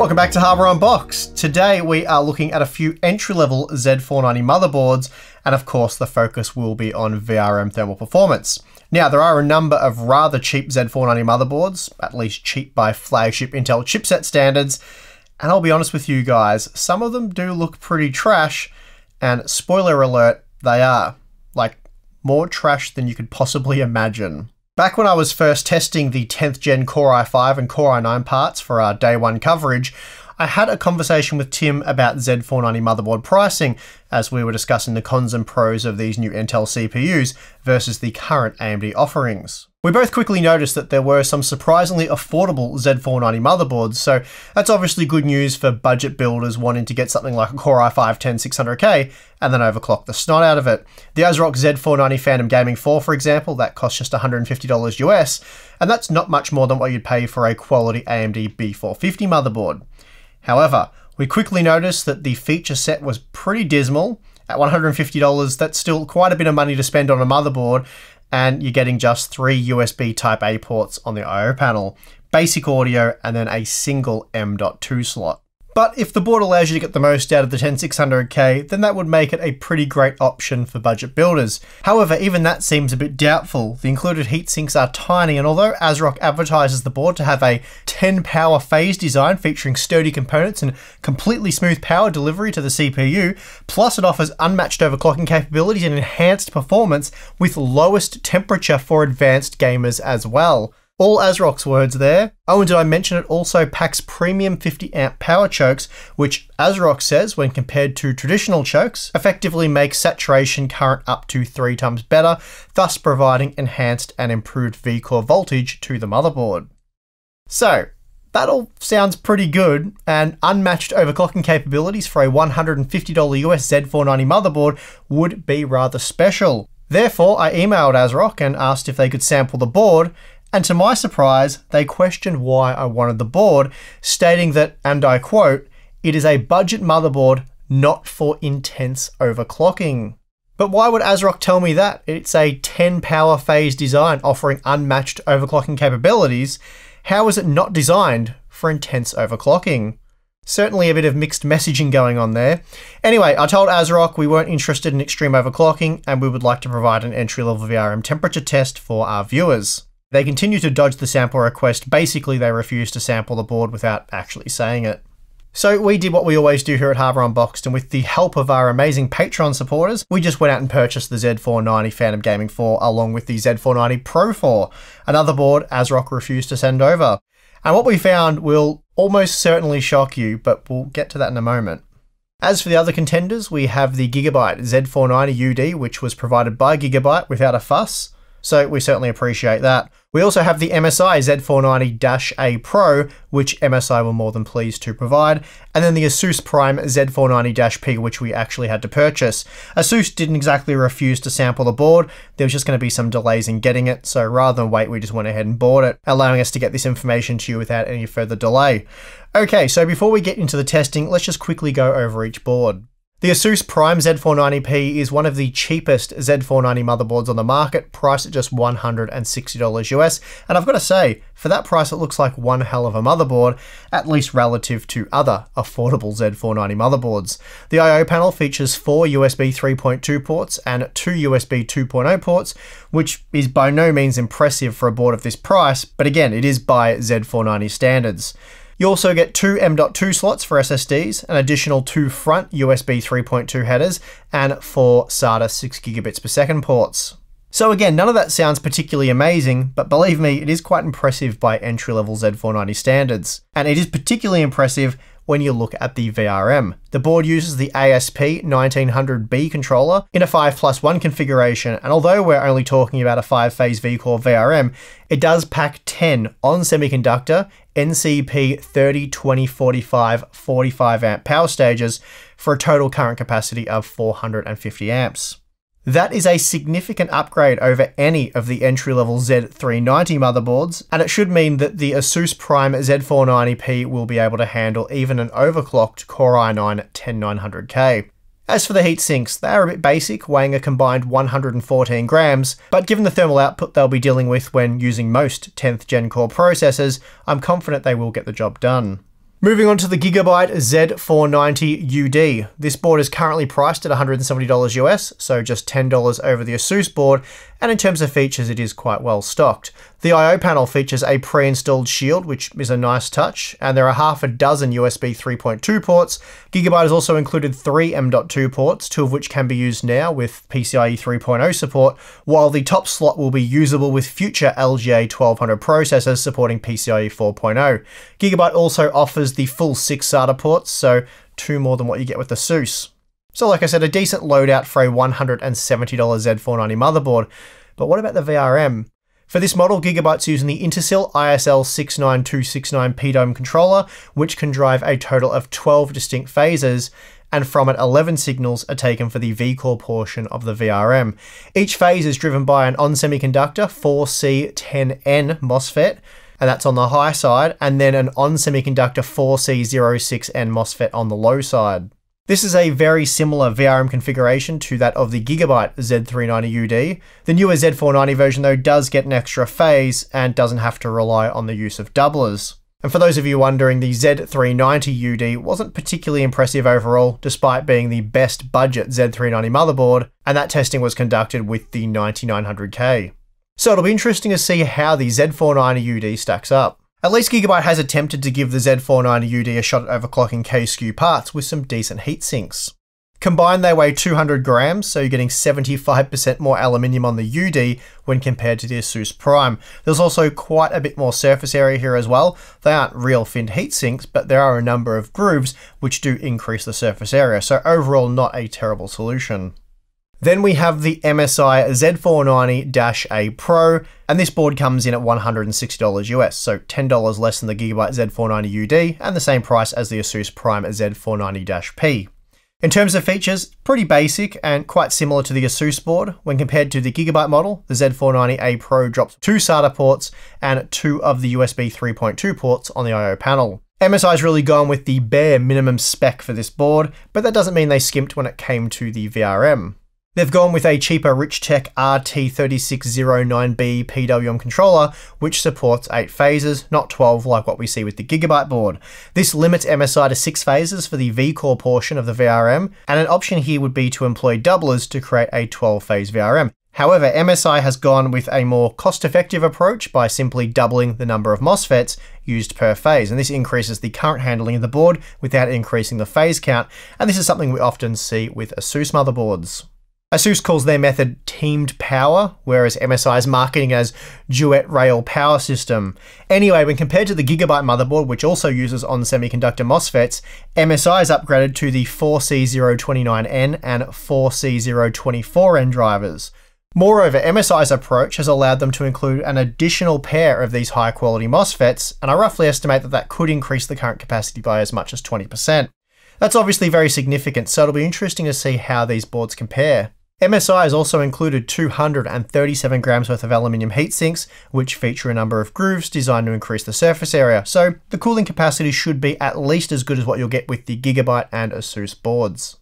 Welcome back to Hardware Unboxed. Today we are looking at a few entry-level Z490 motherboards, and of course the focus will be on VRM thermal performance. Now there are a number of rather cheap Z490 motherboards, at least cheap by flagship Intel chipset standards, and I'll be honest with you guys, some of them do look pretty trash, and spoiler alert, they are. Like, more trash than you could possibly imagine. Back when I was first testing the 10th gen Core i5 and Core i9 parts for our day one coverage, I had a conversation with Tim about Z490 motherboard pricing as we were discussing the cons and pros of these new Intel CPUs versus the current AMD offerings. We both quickly noticed that there were some surprisingly affordable Z490 motherboards, so that's obviously good news for budget builders wanting to get something like a Core i5 10600K and then overclock the snot out of it. The ASRock Z490 Phantom Gaming 4, for example, that costs just $150 US, and that's not much more than what you'd pay for a quality AMD B450 motherboard. However, we quickly noticed that the feature set was pretty dismal. At $150, that's still quite a bit of money to spend on a motherboard, and you're getting just three USB Type A ports on the I.O. panel, basic audio, and then a single M.2 slot. But if the board allows you to get the most out of the 10600K, then that would make it a pretty great option for budget builders. However, even that seems a bit doubtful. The included heatsinks are tiny, and although ASRock advertises the board to have a 10 power phase design featuring sturdy components and completely smooth power delivery to the CPU, plus it offers unmatched overclocking capabilities and enhanced performance with lowest temperature for advanced gamers as well. All ASRock's words there. Oh, and did I mention it also packs premium 50 amp power chokes, which ASRock says, when compared to traditional chokes, effectively makes saturation current up to three times better, thus providing enhanced and improved V-core voltage to the motherboard. So, that all sounds pretty good, and unmatched overclocking capabilities for a $150 US Z490 motherboard would be rather special. Therefore, I emailed ASRock and asked if they could sample the board, and to my surprise, they questioned why I wanted the board, stating that, and I quote, it is a budget motherboard not for intense overclocking. But why would ASRock tell me that? It's a 10 power phase design offering unmatched overclocking capabilities. How is it not designed for intense overclocking? Certainly a bit of mixed messaging going on there. Anyway, I told ASRock we weren't interested in extreme overclocking and we would like to provide an entry level VRM temperature test for our viewers. They continue to dodge the sample request. Basically, they refuse to sample the board without actually saying it. So we did what we always do here at Hardware Unboxed, and with the help of our amazing Patreon supporters, we just went out and purchased the Z490 Phantom Gaming 4 along with the Z490 Pro 4, another board ASRock refused to send over. And what we found will almost certainly shock you, but we'll get to that in a moment. As for the other contenders, we have the Gigabyte Z490 UD, which was provided by Gigabyte without a fuss. So we certainly appreciate that. We also have the MSI Z490-A Pro, which MSI were more than pleased to provide, and then the Asus Prime Z490-P, which we actually had to purchase. Asus didn't exactly refuse to sample the board, there was just going to be some delays in getting it, so rather than wait, we just went ahead and bought it, allowing us to get this information to you without any further delay. Okay, so before we get into the testing, let's just quickly go over each board. The Asus Prime Z490p is one of the cheapest Z490 motherboards on the market, priced at just $160 US. And I've got to say, for that price, it looks like one hell of a motherboard, at least relative to other affordable Z490 motherboards. The I.O. panel features four USB 3.2 ports and two USB 2.0 ports, which is by no means impressive for a board of this price, but again, it is by Z490 standards. You also get two M.2 slots for SSDs, an additional two front USB 3.2 headers, and four SATA 6 gigabits per second ports. So again, none of that sounds particularly amazing, but believe me, it is quite impressive by entry-level Z490 standards. And it is particularly impressive when you look at the VRM. The board uses the ASP1900B controller in a 5 plus 1 configuration, and although we're only talking about a 5 phase V-Core VRM, it does pack 10 on semiconductor NCP 30, 20, 45, 45 amp power stages for a total current capacity of 450 amps. That is a significant upgrade over any of the entry-level Z390 motherboards, and it should mean that the Asus Prime Z490p will be able to handle even an overclocked Core i9 10900K. As for the heat sinks, they are a bit basic, weighing a combined 114 grams, but given the thermal output they'll be dealing with when using most 10th gen core processors, I'm confident they will get the job done. Moving on to the Gigabyte Z490 UD. This board is currently priced at $170 US, so just $10 over the Asus board, and in terms of features, it is quite well stocked. The I.O. panel features a pre-installed shield, which is a nice touch, and there are half a dozen USB 3.2 ports. Gigabyte has also included three M.2 ports, two of which can be used now with PCIe 3.0 support, while the top slot will be usable with future LGA 1200 processors supporting PCIe 4.0. Gigabyte also offers the full six SATA ports, so two more than what you get with the ASUS. So like I said, a decent loadout for a $170 Z490 motherboard. But what about the VRM? For this model, Gigabyte's using the Intersil ISL 69269 PWM controller, which can drive a total of 12 distinct phases, and from it 11 signals are taken for the VCore portion of the VRM. Each phase is driven by an on-semiconductor 4C10N MOSFET, and that's on the high side, and then an on-semiconductor 4C06N MOSFET on the low side. This is a very similar VRM configuration to that of the Gigabyte Z390UD. The newer Z490 version though does get an extra phase and doesn't have to rely on the use of doublers. And for those of you wondering, the Z390UD wasn't particularly impressive overall, despite being the best budget Z390 motherboard, and that testing was conducted with the 9900K. So it'll be interesting to see how the Z490UD stacks up. At least Gigabyte has attempted to give the Z490UD a shot at overclocking K-SKU parts with some decent heat sinks. Combined, they weigh 200 grams, so you're getting 75% more aluminium on the UD when compared to the Asus Prime. There's also quite a bit more surface area here as well. They aren't real finned heat sinks, but there are a number of grooves which do increase the surface area, so overall not a terrible solution. Then we have the MSI Z490-A Pro, and this board comes in at $160 US, so $10 less than the Gigabyte Z490 UD, and the same price as the Asus Prime Z490-P. In terms of features, pretty basic and quite similar to the Asus board. When compared to the Gigabyte model, the Z490A Pro drops two SATA ports and two of the USB 3.2 ports on the I.O. panel. MSI's really gone with the bare minimum spec for this board, but that doesn't mean they skimped when it came to the VRM. They've gone with a cheaper Richtek RT3609B PWM controller, which supports 8 phases, not 12 like what we see with the Gigabyte board. This limits MSI to 6 phases for the V-Core portion of the VRM, and an option here would be to employ doublers to create a 12-phase VRM. However, MSI has gone with a more cost-effective approach by simply doubling the number of MOSFETs used per phase, and this increases the current handling of the board without increasing the phase count, and this is something we often see with ASUS motherboards. Asus calls their method teamed power, whereas MSI is marketing as duet rail power system. Anyway, when compared to the Gigabyte motherboard, which also uses on semiconductor MOSFETs, MSI is upgraded to the 4C029N and 4C024N drivers. Moreover, MSI's approach has allowed them to include an additional pair of these high quality MOSFETs, and I roughly estimate that that could increase the current capacity by as much as 20%. That's obviously very significant, so it'll be interesting to see how these boards compare. MSI has also included 237 grams worth of aluminium heat sinks, which feature a number of grooves designed to increase the surface area, so the cooling capacity should be at least as good as what you'll get with the Gigabyte and Asus boards.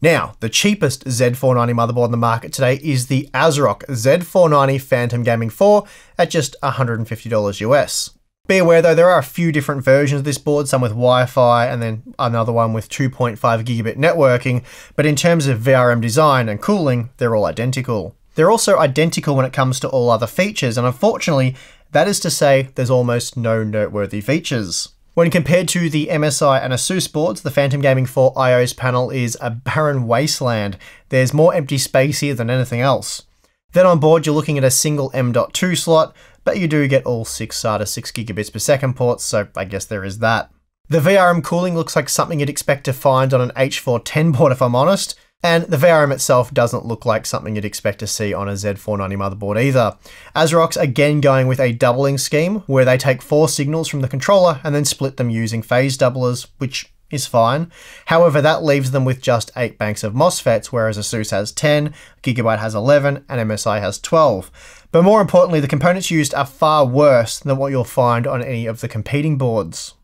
Now, the cheapest Z490 motherboard on the market today is the ASRock Z490 Phantom Gaming 4 at just $150 US. Be aware though, there are a few different versions of this board, some with Wi-Fi and then another one with 2.5 gigabit networking, but in terms of VRM design and cooling, they're all identical. They're also identical when it comes to all other features, and unfortunately, that is to say, there's almost no noteworthy features. When compared to the MSI and Asus boards, the Phantom Gaming 4 IOS panel is a barren wasteland. There's more empty space here than anything else. Then on board, you're looking at a single M.2 slot, but you do get all 6 SATA 6 gigabits per second ports, so I guess there is that. The VRM cooling looks like something you'd expect to find on an H410 board if I'm honest, and the VRM itself doesn't look like something you'd expect to see on a Z490 motherboard either. ASRock's again going with a doubling scheme, where they take four signals from the controller and then split them using phase doublers, which is fine. However, that leaves them with just 8 banks of MOSFETs, whereas ASUS has 10, Gigabyte has 11, and MSI has 12. But more importantly, the components used are far worse than what you'll find on any of the competing boards.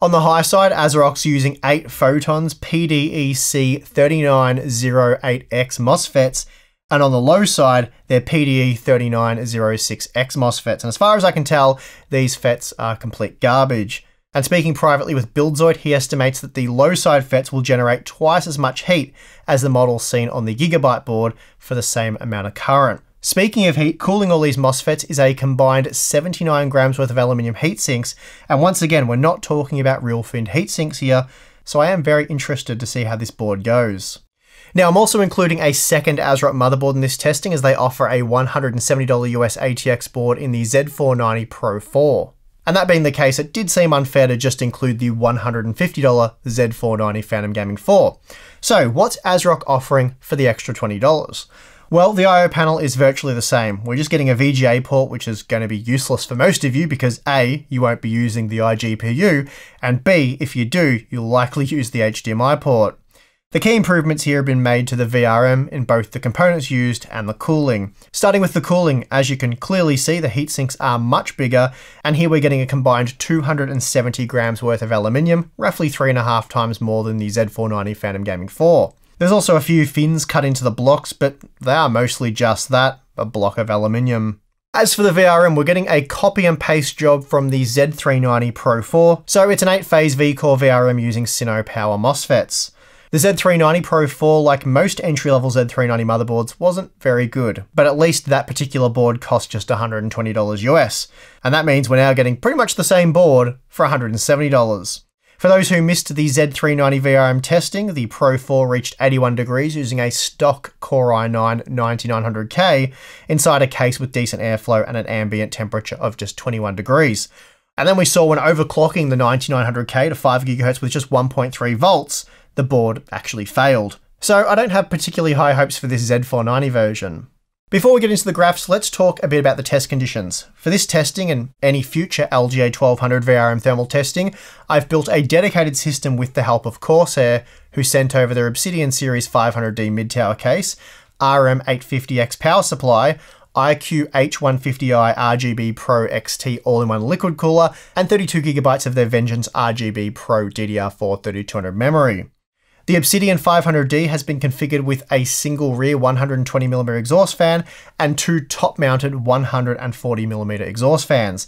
On the high side, ASRock's using 8 Potens PDEC3908X MOSFETs, and on the low side, they're PDE3906X MOSFETs. And as far as I can tell, these FETs are complete garbage. And speaking privately with Buildzoid, he estimates that the low side FETs will generate twice as much heat as the models seen on the Gigabyte board for the same amount of current. Speaking of heat, cooling all these MOSFETs is a combined 79 grams worth of aluminium heat sinks, and once again, we're not talking about real finned heat sinks here, so I am very interested to see how this board goes. Now, I'm also including a second ASRock motherboard in this testing as they offer a $170 US ATX board in the Z490 Pro 4. And that being the case, it did seem unfair to just include the $150 Z490 Phantom Gaming 4. So, what's ASRock offering for the extra $20? Well, the I.O. panel is virtually the same. We're just getting a VGA port, which is going to be useless for most of you because A, you won't be using the iGPU, and B, if you do, you'll likely use the HDMI port. The key improvements here have been made to the VRM in both the components used and the cooling. Starting with the cooling, as you can clearly see, the heat sinks are much bigger, and here we're getting a combined 270 grams worth of aluminium, roughly three and a half times more than the Z490 Phantom Gaming 4. There's also a few fins cut into the blocks, but they are mostly just that, a block of aluminium. As for the VRM, we're getting a copy and paste job from the Z390 Pro 4, so it's an 8-phase V-Core VRM using Sino Power MOSFETs. The Z390 Pro 4, like most entry-level Z390 motherboards, wasn't very good, but at least that particular board cost just $120 US, and that means we're now getting pretty much the same board for $170. For those who missed the Z390 VRM testing, the Pro 4 reached 81 degrees using a stock Core i9 9900K inside a case with decent airflow and an ambient temperature of just 21 degrees. And then we saw when overclocking the 9900K to 5 GHz with just 1.3 volts, the board actually failed. So I don't have particularly high hopes for this Z490 version. Before we get into the graphs, let's talk a bit about the test conditions. For this testing and any future LGA 1200 VRM thermal testing, I've built a dedicated system with the help of Corsair, who sent over their Obsidian Series 500D mid-tower case, RM850X power supply, iCUE H150i RGB Pro XT all-in-one liquid cooler, and 32GB of their Vengeance RGB Pro DDR4 3200 memory. The Obsidian 500D has been configured with a single rear 120mm exhaust fan and two top-mounted 140mm exhaust fans.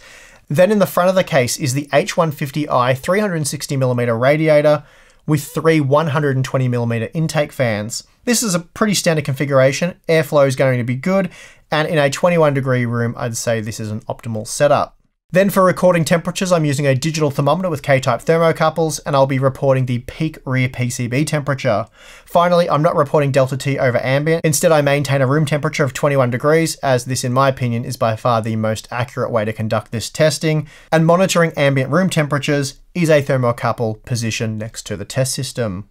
Then in the front of the case is the H150i 360mm radiator with three 120mm intake fans. This is a pretty standard configuration, airflow is going to be good, and in a 21 degree room I'd say this is an optimal setup. Then for recording temperatures, I'm using a digital thermometer with K-type thermocouples, and I'll be reporting the peak rear PCB temperature. Finally, I'm not reporting delta T over ambient. Instead, I maintain a room temperature of 21 degrees, as this, in my opinion, is by far the most accurate way to conduct this testing. And monitoring ambient room temperatures is a thermocouple positioned next to the test system.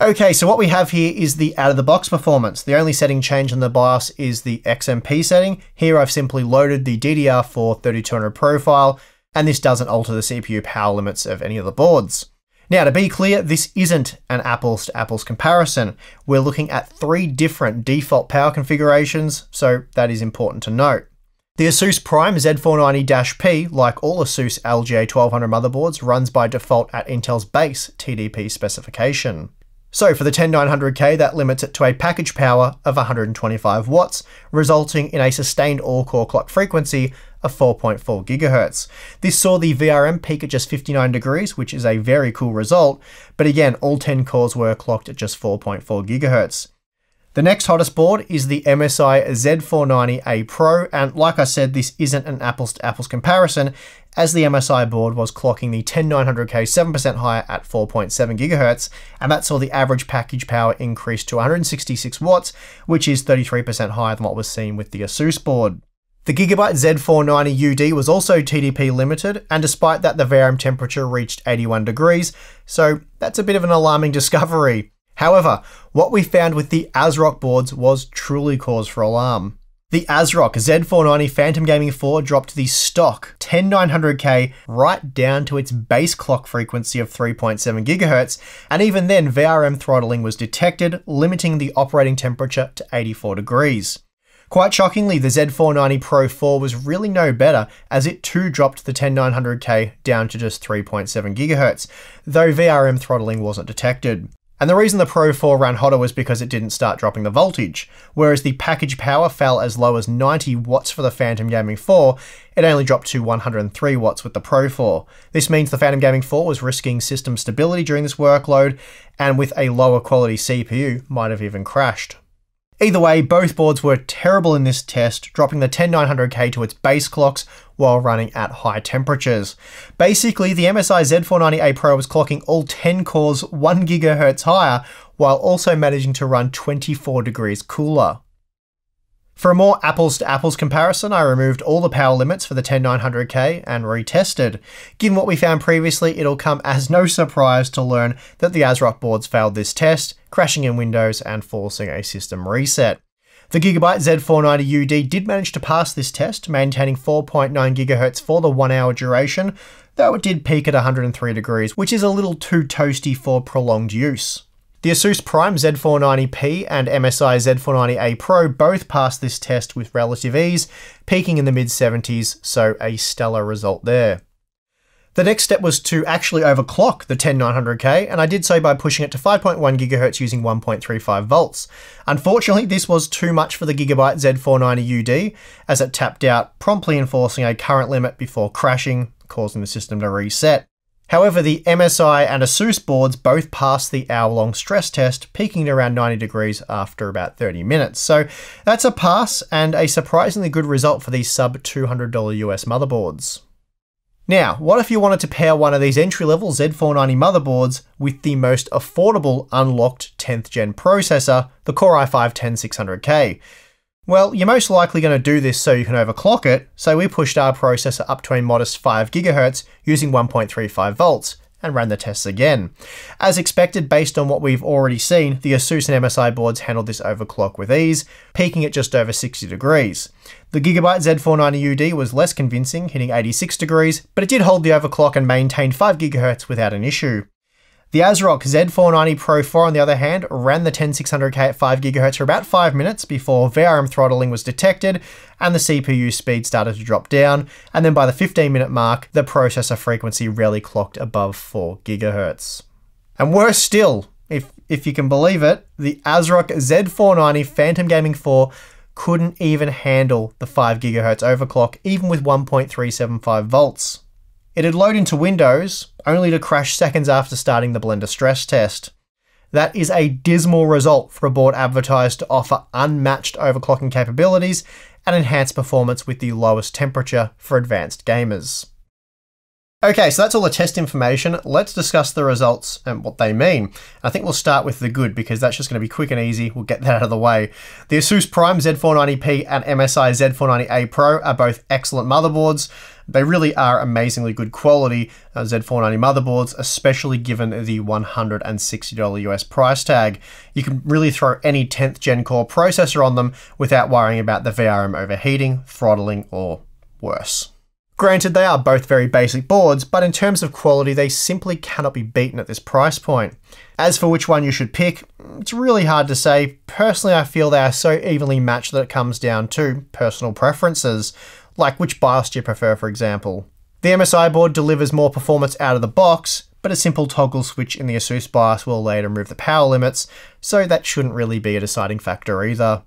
Okay, so what we have here is the out-of-the-box performance. The only setting change in the BIOS is the XMP setting. Here I've simply loaded the DDR4 3200 profile, and this doesn't alter the CPU power limits of any of the boards. Now, to be clear, this isn't an apples to apples comparison. We're looking at three different default power configurations, so that is important to note. The Asus Prime Z490-P, like all Asus LGA 1200 motherboards, runs by default at Intel's base TDP specification. So for the 10900K, that limits it to a package power of 125 watts, resulting in a sustained all-core clock frequency of 4.4 GHz. This saw the VRM peak at just 59 degrees, which is a very cool result, but again, all 10 cores were clocked at just 4.4 GHz. The next hottest board is the MSI Z490A Pro, and like I said, this isn't an apples to apples comparison, as the MSI board was clocking the 10900K 7% higher at 4.7 GHz, and that saw the average package power increase to 166 watts, which is 33% higher than what was seen with the Asus board. The Gigabyte Z490 UD was also TDP limited, and despite that, the VRM temperature reached 81 degrees, so that's a bit of an alarming discovery. However, what we found with the ASRock boards was truly cause for alarm. The ASRock Z490 Phantom Gaming 4 dropped the stock 10900K right down to its base clock frequency of 3.7 GHz, and even then VRM throttling was detected, limiting the operating temperature to 84 degrees. Quite shockingly, the Z490 Pro 4 was really no better, as it too dropped the 10900K down to just 3.7 GHz, though VRM throttling wasn't detected. And the reason the Pro 4 ran hotter was because it didn't start dropping the voltage. Whereas the package power fell as low as 90 watts for the Phantom Gaming 4, it only dropped to 103 watts with the Pro 4. This means the Phantom Gaming 4 was risking system stability during this workload, and with a lower quality CPU, might have even crashed. Either way, both boards were terrible in this test, dropping the 10900K to its base clocks while running at high temperatures. Basically, the MSI Z490A Pro was clocking all 10 cores 1 GHz higher, while also managing to run 24 degrees cooler. For a more apples to apples comparison, I removed all the power limits for the 10900K and retested. Given what we found previously, it'll come as no surprise to learn that the ASRock boards failed this test, crashing in Windows and forcing a system reset. The Gigabyte Z490UD did manage to pass this test, maintaining 4.9 GHz for the one hour duration, though it did peak at 103 degrees, which is a little too toasty for prolonged use. The Asus Prime Z490P and MSI Z490A Pro both passed this test with relative ease, peaking in the mid 70s, so a stellar result there. The next step was to actually overclock the 10900K, and I did so by pushing it to 5.1 GHz using 1.35 volts. Unfortunately, this was too much for the Gigabyte Z490UD, as it tapped out, promptly enforcing a current limit before crashing, causing the system to reset. However, the MSI and Asus boards both passed the hour-long stress test, peaking at around 90 degrees after about 30 minutes. So that's a pass and a surprisingly good result for these sub $200 US motherboards. Now, what if you wanted to pair one of these entry-level Z490 motherboards with the most affordable unlocked 10th gen processor, the Core i5-10600K? Well, you're most likely going to do this so you can overclock it, so we pushed our processor up to a modest 5 GHz using 1.35 volts, and ran the tests again. As expected, based on what we've already seen, the Asus and MSI boards handled this overclock with ease, peaking at just over 60 degrees. The Gigabyte Z490UD was less convincing, hitting 86 degrees, but it did hold the overclock and maintained 5 GHz without an issue. The ASRock Z490 Pro 4, on the other hand, ran the 10600K at 5GHz for about 5 minutes before VRM throttling was detected and the CPU speed started to drop down, and then by the 15 minute mark, the processor frequency rarely clocked above 4GHz. And worse still, if, if you can believe it, the ASRock Z490 Phantom Gaming 4 couldn't even handle the 5GHz overclock, even with 1.375 volts. It'd load into Windows, only to crash seconds after starting the Blender stress test. That is a dismal result for a board advertised to offer unmatched overclocking capabilities and enhanced performance with the lowest temperature for advanced gamers. Okay, so that's all the test information. Let's discuss the results and what they mean. I think we'll start with the good because that's just going to be quick and easy. We'll get that out of the way. The Asus Prime Z490P and MSI Z490A Pro are both excellent motherboards. They really are amazingly good quality uh, Z490 motherboards, especially given the $160 US price tag. You can really throw any 10th gen core processor on them without worrying about the VRM overheating, throttling, or worse. Granted, they are both very basic boards, but in terms of quality, they simply cannot be beaten at this price point. As for which one you should pick, it's really hard to say. Personally, I feel they are so evenly matched that it comes down to personal preferences, like which BIOS do you prefer, for example. The MSI board delivers more performance out of the box, but a simple toggle switch in the Asus BIOS will later remove the power limits, so that shouldn't really be a deciding factor either.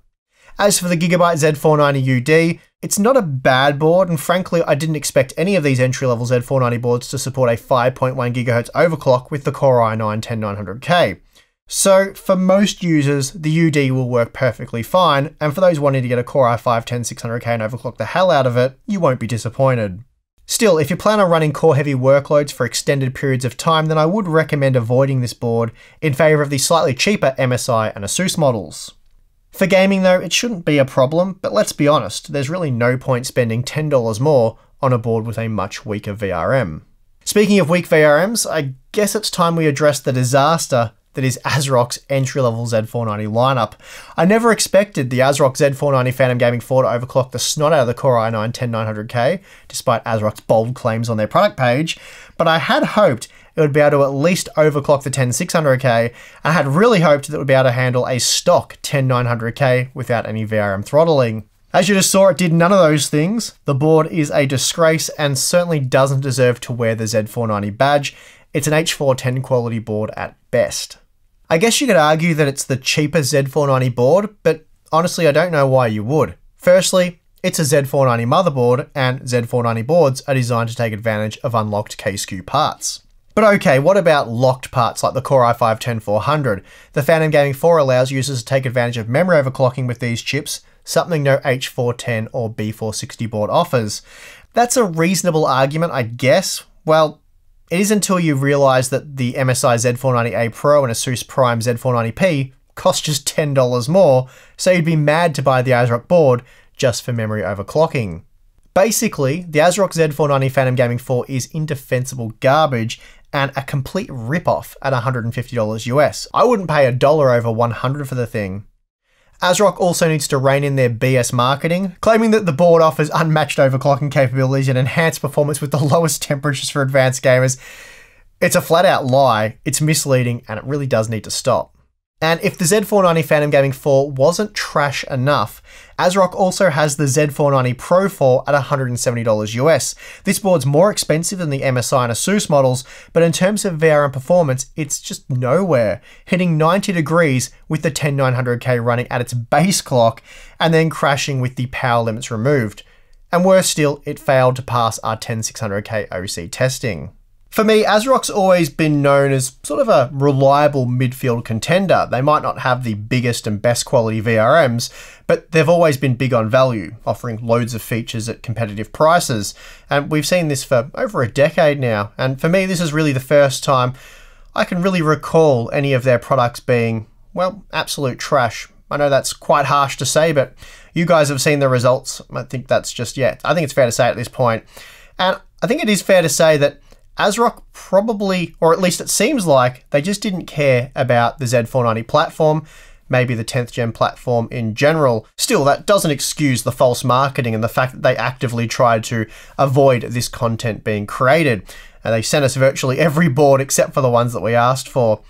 As for the Gigabyte Z490UD, it's not a bad board, and frankly, I didn't expect any of these entry-level Z490 boards to support a 5.1 GHz overclock with the Core i9-10900K. So, for most users, the UD will work perfectly fine, and for those wanting to get a Core i5-10600K and overclock the hell out of it, you won't be disappointed. Still, if you plan on running core-heavy workloads for extended periods of time, then I would recommend avoiding this board in favour of the slightly cheaper MSI and Asus models. For gaming though, it shouldn't be a problem, but let's be honest, there's really no point spending $10 more on a board with a much weaker VRM. Speaking of weak VRMs, I guess it's time we address the disaster that is ASRock's entry-level Z490 lineup. I never expected the ASRock Z490 Phantom Gaming 4 to overclock the snot out of the Core i9-10900K, despite ASRock's bold claims on their product page, but I had hoped it would be able to at least overclock the 10600K. I had really hoped that it would be able to handle a stock 10900K without any VRM throttling. As you just saw, it did none of those things. The board is a disgrace and certainly doesn't deserve to wear the Z490 badge. It's an H410 quality board at best. I guess you could argue that it's the cheaper Z490 board, but honestly, I don't know why you would. Firstly, it's a Z490 motherboard, and Z490 boards are designed to take advantage of unlocked K-SKU parts. But okay, what about locked parts like the Core i5-10400? The Phantom Gaming 4 allows users to take advantage of memory overclocking with these chips, something no H410 or B460 board offers. That's a reasonable argument, I guess. Well, it is until you realise that the MSI Z490A Pro and Asus Prime Z490P cost just $10 more, so you'd be mad to buy the ASRock board just for memory overclocking. Basically, the ASRock Z490 Phantom Gaming 4 is indefensible garbage and a complete rip-off at $150 US. I wouldn't pay a dollar over 100 for the thing. ASRock also needs to rein in their BS marketing, claiming that the board offers unmatched overclocking capabilities and enhanced performance with the lowest temperatures for advanced gamers. It's a flat out lie, it's misleading, and it really does need to stop. And if the Z490 Phantom Gaming 4 wasn't trash enough, ASRock also has the Z490 Pro 4 at $170 US. This board's more expensive than the MSI and Asus models, but in terms of VRM performance, it's just nowhere, hitting 90 degrees with the 10900K running at its base clock and then crashing with the power limits removed. And worse still, it failed to pass our 10600K OC testing. For me, ASRock's always been known as sort of a reliable midfield contender. They might not have the biggest and best quality VRMs, but they've always been big on value, offering loads of features at competitive prices. And we've seen this for over a decade now. And for me, this is really the first time I can really recall any of their products being, well, absolute trash. I know that's quite harsh to say, but you guys have seen the results. I think that's just, yeah, I think it's fair to say at this point. And I think it is fair to say that ASRock probably, or at least it seems like, they just didn't care about the Z490 platform, maybe the 10th gen platform in general. Still, that doesn't excuse the false marketing and the fact that they actively tried to avoid this content being created. And they sent us virtually every board except for the ones that we asked for.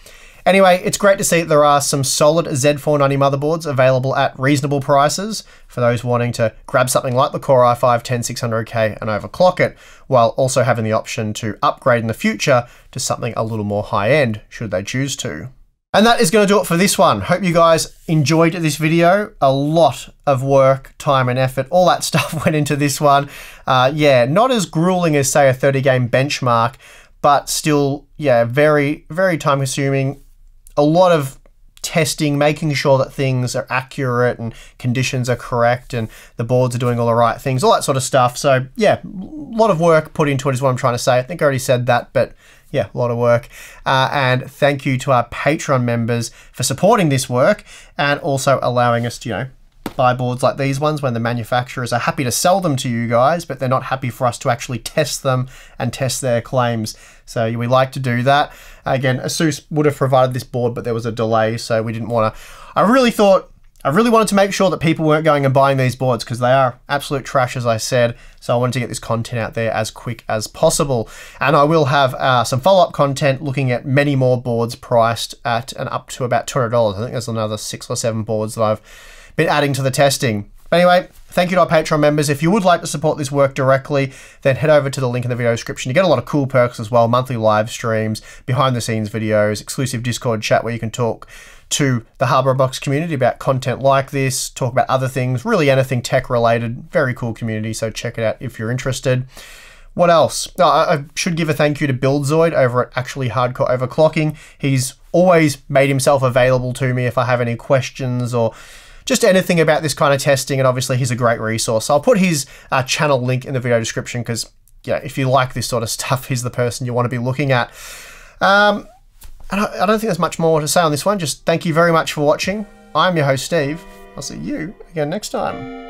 Anyway, it's great to see that there are some solid Z490 motherboards available at reasonable prices for those wanting to grab something like the Core i5-10600K and overclock it, while also having the option to upgrade in the future to something a little more high-end, should they choose to. And that is going to do it for this one. Hope you guys enjoyed this video. A lot of work, time and effort, all that stuff went into this one. Uh, yeah, not as grueling as say a 30 game benchmark, but still, yeah, very, very time consuming a lot of testing, making sure that things are accurate and conditions are correct and the boards are doing all the right things, all that sort of stuff. So yeah, a lot of work put into it is what I'm trying to say. I think I already said that, but yeah, a lot of work. Uh, and thank you to our Patreon members for supporting this work and also allowing us to, you know, buy boards like these ones when the manufacturers are happy to sell them to you guys, but they're not happy for us to actually test them and test their claims. So we like to do that. Again, Asus would have provided this board, but there was a delay, so we didn't want to. I really thought I really wanted to make sure that people weren't going and buying these boards because they are absolute trash, as I said. So I wanted to get this content out there as quick as possible. And I will have uh, some follow-up content looking at many more boards priced at and up to about $200. I think there's another six or seven boards that I've been adding to the testing. Anyway, thank you to our Patreon members. If you would like to support this work directly, then head over to the link in the video description. You get a lot of cool perks as well, monthly live streams, behind the scenes videos, exclusive Discord chat where you can talk to the Hardware Unboxed community about content like this, talk about other things, really anything tech related. Very cool community, so check it out if you're interested. What else? Oh, I should give a thank you to Buildzoid over at Actually Hardcore Overclocking. He's always made himself available to me if I have any questions or just anything about this kind of testing. And obviously, he's a great resource. I'll put his uh, channel link in the video description because, yeah, if you like this sort of stuff, he's the person you want to be looking at. Um, and I, I don't think there's much more to say on this one. Just thank you very much for watching. I'm your host, Steve. I'll see you again next time.